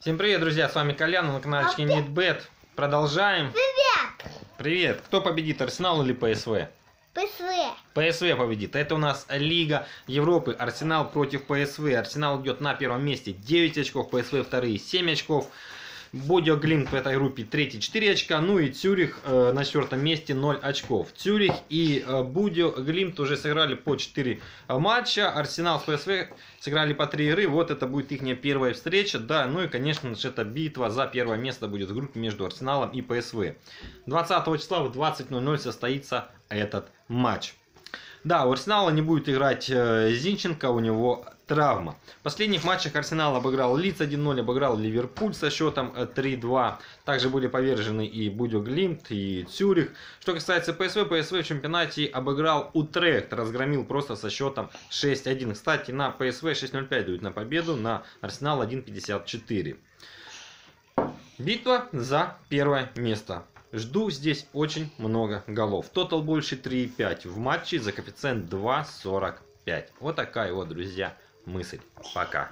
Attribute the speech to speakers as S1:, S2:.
S1: Всем привет, друзья, с вами Колян на канале NetBet. Продолжаем.
S2: Привет!
S1: Привет. Кто победит, Арсенал или ПСВ?
S2: ПСВ.
S1: ПСВ победит. Это у нас Лига Европы. Арсенал против ПСВ. Арсенал идет на первом месте 9 очков, ПСВ вторые 7 очков. Бодио Глинк в этой группе третий 4 очка, ну и Цюрих э, на четвертом месте 0 очков. Цюрих и э, Будио Глимт уже сыграли по 4 матча, Арсенал с ПСВ сыграли по 3 игры, вот это будет их первая встреча, да, ну и конечно же эта битва за первое место будет в группе между Арсеналом и ПСВ. 20 числа в 20.00 состоится этот матч. Да, у Арсенала не будет играть э, Зинченко, у него травма. В последних матчах Арсенал обыграл Лиц 1-0, обыграл Ливерпуль со счетом 3-2. Также были повержены и Будио Глимт, и Цюрих. Что касается ПСВ, ПСВ в чемпионате обыграл Утрехт, разгромил просто со счетом 6-1. Кстати, на ПСВ 6-0-5 дают на победу, на Арсенал 1-54. Битва за первое место. Жду здесь очень много голов. Тотал больше 3,5 в матче за коэффициент 2,45. Вот такая вот, друзья, мысль. Пока.